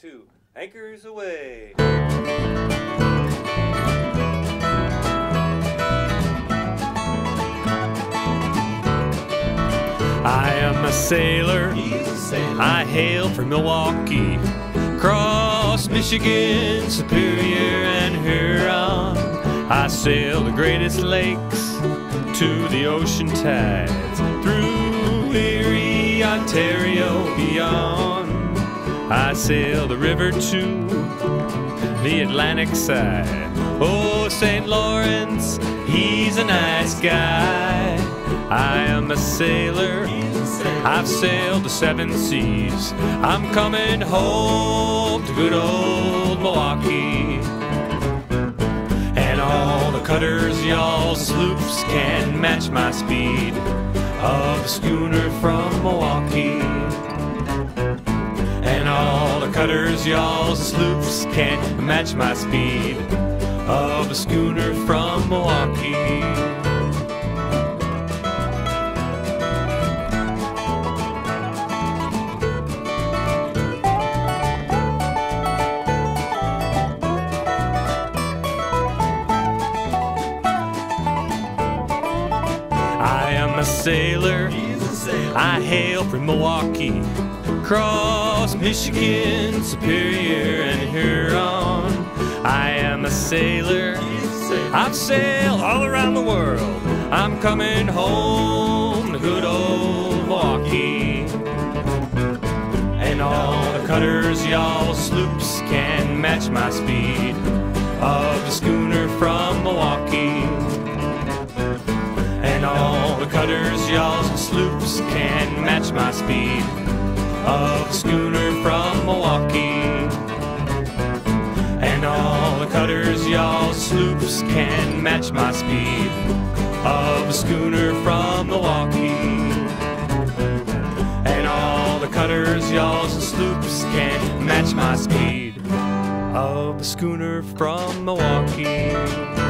to Anchors Aweigh. I am a sailor. He's a sailor. I hail from Milwaukee, cross Michigan, Superior, and Huron. I sail the greatest lakes to the ocean tides, through Erie, Ontario, beyond. I sail the river to the Atlantic side. Oh, St. Lawrence, he's a nice guy. I am a sailor. I've sailed the seven seas. I'm coming home to good old Milwaukee. And all the cutters, yawls sloops can match my speed of the schooner from Milwaukee. Cutters, yawls sloops can't match my speed of a schooner from Milwaukee. A sailor. A sailor. I hail from Milwaukee, cross Michigan, Superior, and Huron. I am a sailor. A sailor. I've sailed all around the world. I'm coming home to good old Milwaukee. And all the cutters, yawls sloops can match my speed cutters, yawls, and sloops can match my speed of the schooner from Milwaukee. And all the cutters, yawls sloops can match my speed of the schooner from Milwaukee. And all the cutters, yawls sloops can match my speed of the schooner from Milwaukee.